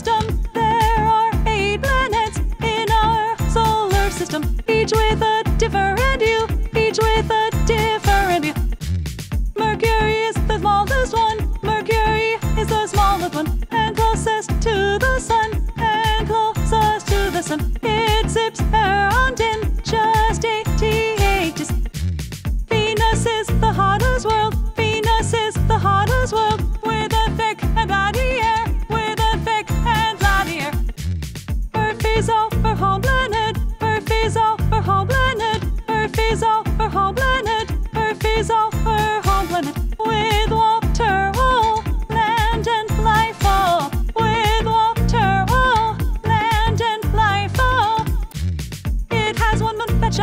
system. There are eight planets in our solar system. Each with a different hue. Each with a different hue. Mercury is the smallest one. Mercury is the smallest one. And closest to the sun. And closest to the sun. It sips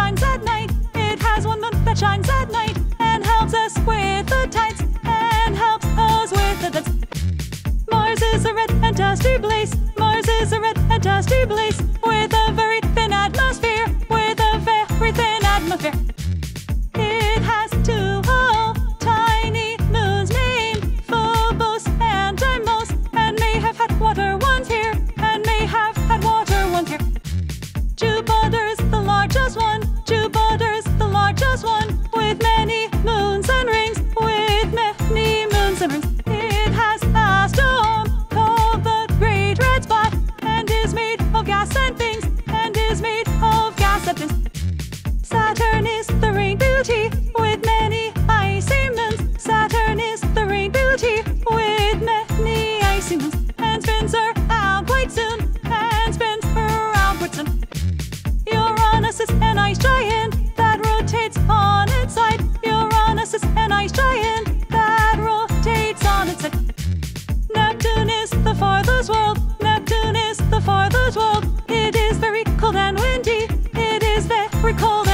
shines at night. It has one moon that shines at night and helps us with the tides and helps us with the tides. Mars is a red and dusty place. Mars is a red and dusty place with a very thin atmosphere. With a very thin atmosphere. And spins around quite soon. And spins soon. Uranus is an ice giant that rotates on its side. Uranus is an ice giant that rotates on its side. Neptune is the farthest world. Neptune is the farthest world. It is very cold and windy. It is very cold